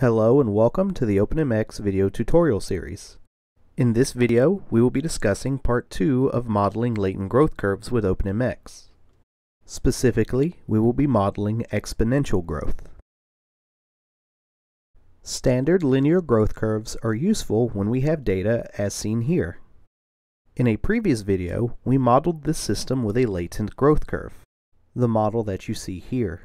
Hello and welcome to the OpenMX video tutorial series. In this video, we will be discussing part 2 of modeling latent growth curves with OpenMX. Specifically, we will be modeling exponential growth. Standard linear growth curves are useful when we have data as seen here. In a previous video, we modeled this system with a latent growth curve, the model that you see here.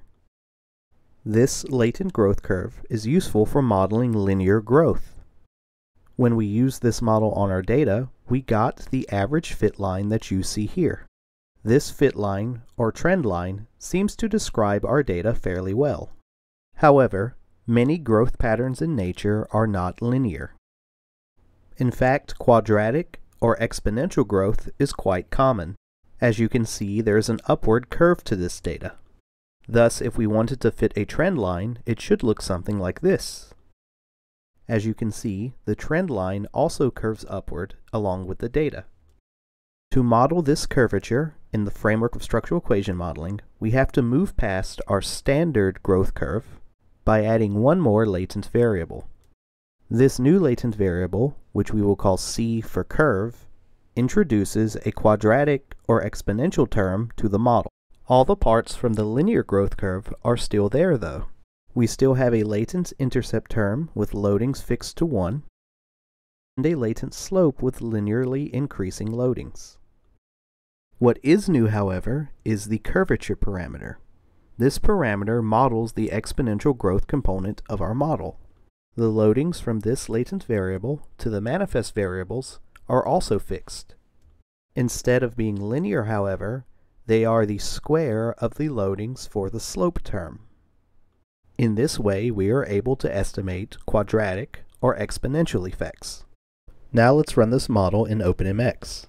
This latent growth curve is useful for modeling linear growth. When we use this model on our data, we got the average fit line that you see here. This fit line, or trend line, seems to describe our data fairly well. However, many growth patterns in nature are not linear. In fact, quadratic or exponential growth is quite common. As you can see, there is an upward curve to this data. Thus, if we wanted to fit a trend line, it should look something like this. As you can see, the trend line also curves upward along with the data. To model this curvature in the framework of structural equation modeling, we have to move past our standard growth curve by adding one more latent variable. This new latent variable, which we will call c for curve, introduces a quadratic or exponential term to the model. All the parts from the linear growth curve are still there though. We still have a latent intercept term with loadings fixed to 1, and a latent slope with linearly increasing loadings. What is new, however, is the curvature parameter. This parameter models the exponential growth component of our model. The loadings from this latent variable to the manifest variables are also fixed. Instead of being linear, however, they are the square of the loadings for the slope term. In this way, we are able to estimate quadratic or exponential effects. Now let's run this model in OpenMX.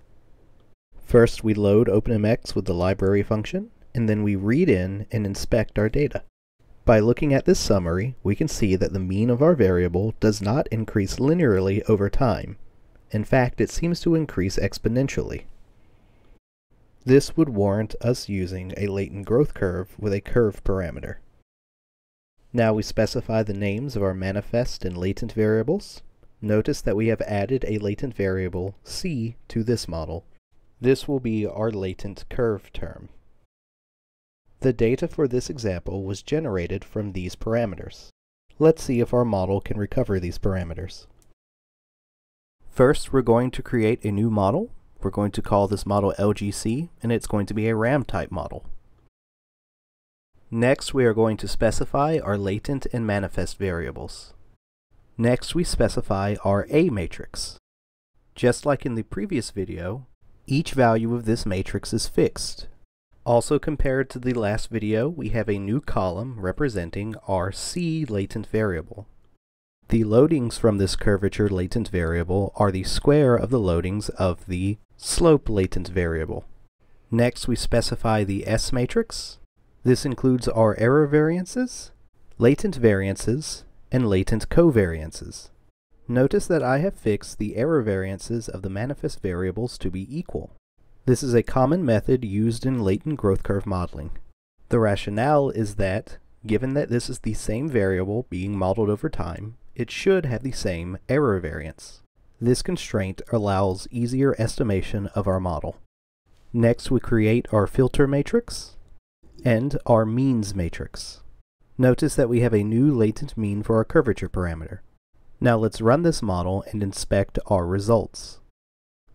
First, we load OpenMX with the library function, and then we read in and inspect our data. By looking at this summary, we can see that the mean of our variable does not increase linearly over time. In fact, it seems to increase exponentially. This would warrant us using a latent growth curve with a curve parameter. Now we specify the names of our manifest and latent variables. Notice that we have added a latent variable, c, to this model. This will be our latent curve term. The data for this example was generated from these parameters. Let's see if our model can recover these parameters. First, we're going to create a new model we're going to call this model LGC, and it's going to be a RAM type model. Next, we are going to specify our latent and manifest variables. Next, we specify our A matrix. Just like in the previous video, each value of this matrix is fixed. Also compared to the last video, we have a new column representing our C latent variable. The loadings from this curvature latent variable are the square of the loadings of the slope latent variable. Next, we specify the S matrix. This includes our error variances, latent variances, and latent covariances. Notice that I have fixed the error variances of the manifest variables to be equal. This is a common method used in latent growth curve modeling. The rationale is that, given that this is the same variable being modeled over time, it should have the same error variance. This constraint allows easier estimation of our model. Next, we create our filter matrix and our means matrix. Notice that we have a new latent mean for our curvature parameter. Now let's run this model and inspect our results.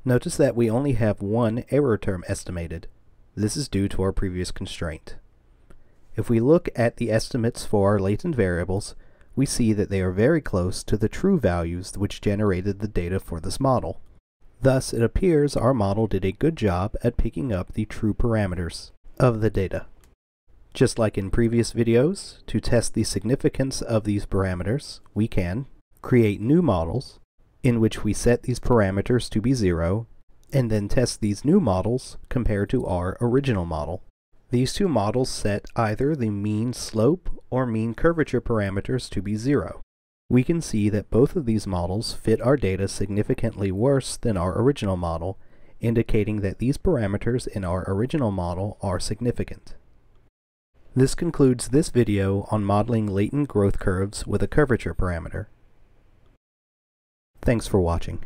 Notice that we only have one error term estimated. This is due to our previous constraint. If we look at the estimates for our latent variables, we see that they are very close to the true values which generated the data for this model. Thus, it appears our model did a good job at picking up the true parameters of the data. Just like in previous videos, to test the significance of these parameters, we can create new models in which we set these parameters to be zero, and then test these new models compared to our original model. These two models set either the mean slope or mean curvature parameters to be zero. We can see that both of these models fit our data significantly worse than our original model, indicating that these parameters in our original model are significant. This concludes this video on modeling latent growth curves with a curvature parameter. Thanks for watching.